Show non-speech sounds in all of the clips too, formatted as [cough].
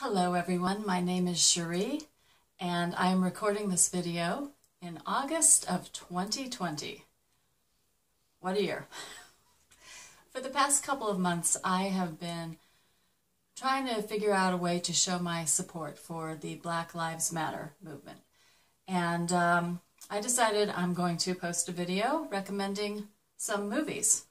Hello everyone, my name is Cherie and I am recording this video in August of 2020. What a year. [laughs] For the past couple of months I have been trying to figure out a way to show my support for the Black Lives Matter movement. And um, I decided I'm going to post a video recommending some movies.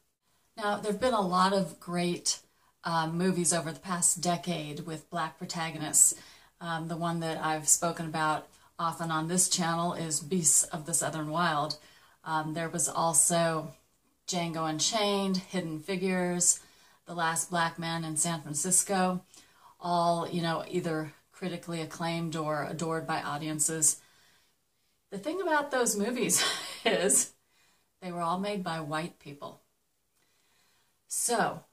Now, there have been a lot of great um, movies over the past decade with black protagonists. Um, the one that I've spoken about often on this channel is Beasts of the Southern Wild. Um, there was also Django Unchained, Hidden Figures, The Last Black Man in San Francisco, all, you know, either critically acclaimed or adored by audiences. The thing about those movies [laughs] is they were all made by white people. So,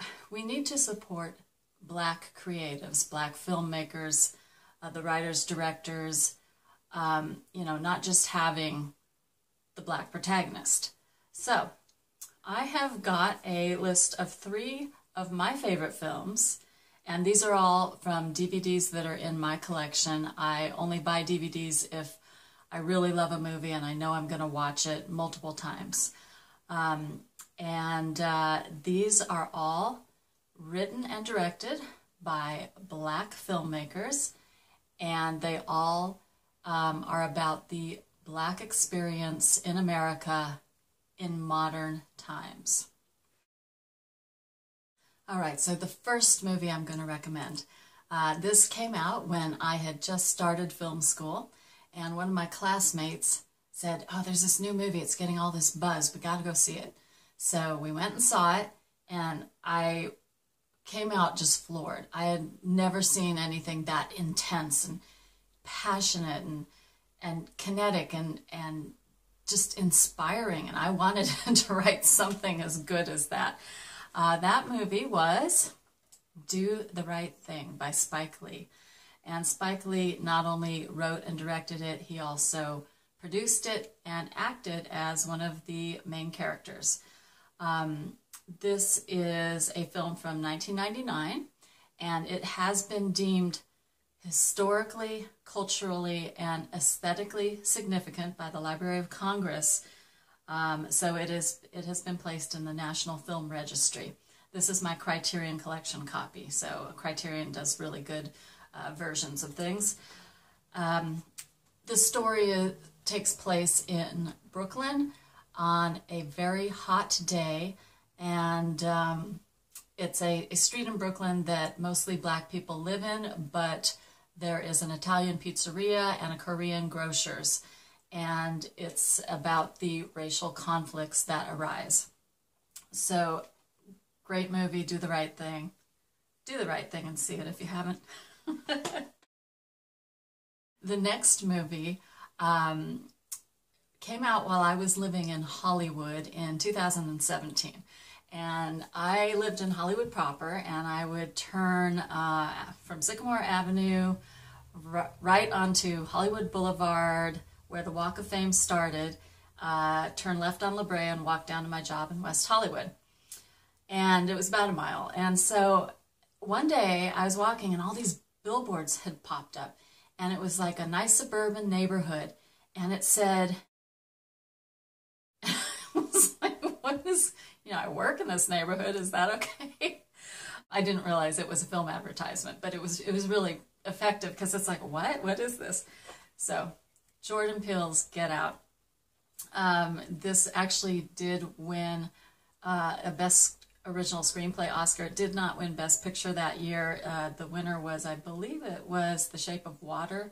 [sighs] we need to support black creatives, black filmmakers, uh, the writers, directors, um, you know, not just having the black protagonist. So, I have got a list of three of my favorite films, and these are all from DVDs that are in my collection. I only buy DVDs if I really love a movie and I know I'm going to watch it multiple times. Um, and uh, these are all written and directed by black filmmakers, and they all um, are about the black experience in America in modern times. All right, so the first movie I'm going to recommend. Uh, this came out when I had just started film school, and one of my classmates said, Oh, there's this new movie. It's getting all this buzz. We got to go see it. So we went and saw it, and I came out just floored. I had never seen anything that intense and passionate and and kinetic and and just inspiring. And I wanted [laughs] to write something as good as that. Uh, that movie was Do the Right Thing by Spike Lee. And Spike Lee not only wrote and directed it, he also produced it and acted as one of the main characters. Um, this is a film from 1999, and it has been deemed historically, culturally, and aesthetically significant by the Library of Congress. Um, so it is it has been placed in the National Film Registry. This is my Criterion Collection copy. So Criterion does really good uh, versions of things. Um, the story takes place in Brooklyn on a very hot day and um, it's a, a street in Brooklyn that mostly black people live in, but there is an Italian pizzeria and a Korean grocer's, and it's about the racial conflicts that arise. So, great movie, Do the Right Thing. Do the right thing and see it if you haven't. [laughs] the next movie um, came out while I was living in Hollywood in 2017. And I lived in Hollywood proper, and I would turn uh, from Sycamore Avenue right onto Hollywood Boulevard, where the Walk of Fame started, uh, turn left on La Brea, and walk down to my job in West Hollywood. And it was about a mile. And so one day I was walking, and all these billboards had popped up, and it was like a nice suburban neighborhood, and it said, [laughs] what is, you know, I work in this neighborhood. Is that okay? [laughs] I didn't realize it was a film advertisement, but it was it was really effective because it's like, what? What is this? So, Jordan Peele's Get Out. Um, this actually did win uh, a Best Original Screenplay Oscar. It did not win Best Picture that year. Uh, the winner was, I believe it was The Shape of Water.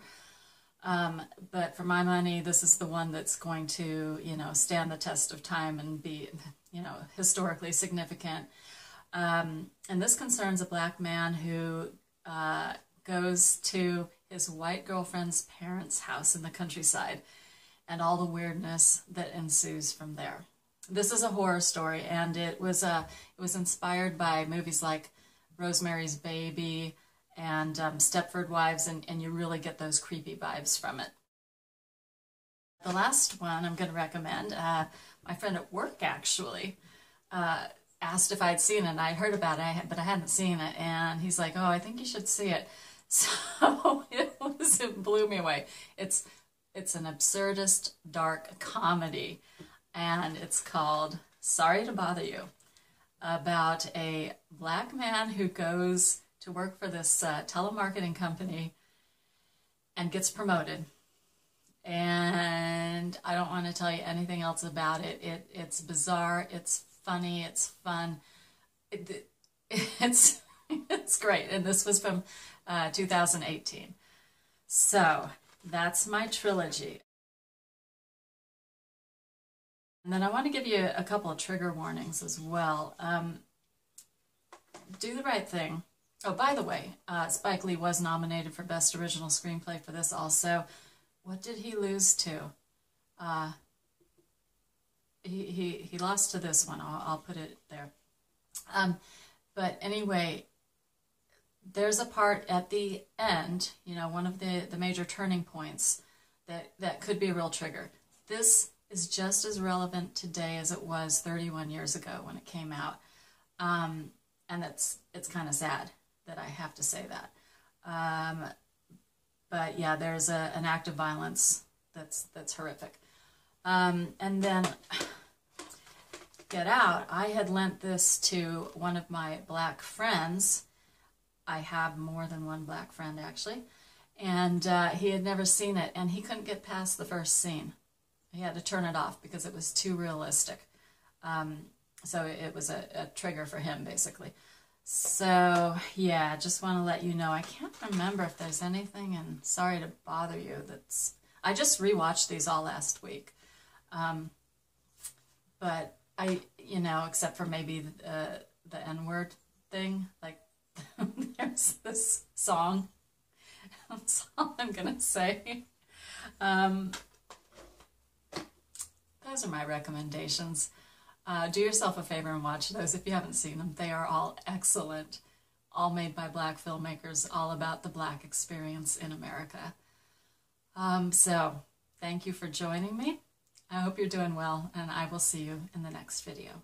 Um, but for my money, this is the one that's going to, you know, stand the test of time and be, you know, historically significant. Um, and this concerns a black man who uh, goes to his white girlfriend's parents' house in the countryside and all the weirdness that ensues from there. This is a horror story, and it was uh, it was inspired by movies like Rosemary's Baby, and um, Stepford Wives, and, and you really get those creepy vibes from it. The last one I'm going to recommend, uh, my friend at work actually uh, asked if I'd seen it, and I heard about it, but I hadn't seen it. And he's like, "Oh, I think you should see it." [laughs] So it was it blew me away. It's it's an absurdist dark comedy, and it's called "Sorry to Bother You," about a black man who goes to work for this uh, telemarketing company and gets promoted. And I don't want to tell you anything else about it. It it's bizarre. It's funny. It's fun. It, [laughs] it's it's great. And this was from uh, 2018. So that's my trilogy. And then I want to give you a couple of trigger warnings as well. Um, do the right thing. Oh, by the way, uh, Spike Lee was nominated for Best Original Screenplay for this also. What did he lose to? Uh, he, he, he lost to this one. I'll, I'll put it there. Um, but anyway, there's a part at the end, you know, one of the, the major turning points that, that could be a real trigger. This is just as relevant today as it was 31 years ago when it came out. Um, and it's, it's kind of sad that I have to say that. Um, but yeah, there's a, an act of violence that's, that's horrific. Um, and then [sighs] Get Out, I had lent this to one of my black friends. I have more than one black friend actually. And uh, he had never seen it, and he couldn't get past the first scene. He had to turn it off because it was too realistic. Um, so it was a, a trigger for him, basically. So, yeah, just want to let you know. I can't remember if there's anything, and sorry to bother you, that's... I just rewatched these all last week. Um, but I, you know, except for maybe the, uh, the N-word thing, like, [laughs] there's this song. [laughs] That's all I'm going to say. Um, those are my recommendations. Uh, do yourself a favor and watch those if you haven't seen them. They are all excellent, all made by black filmmakers, all about the black experience in America. Um, so, thank you for joining me. I hope you're doing well, and I will see you in the next video.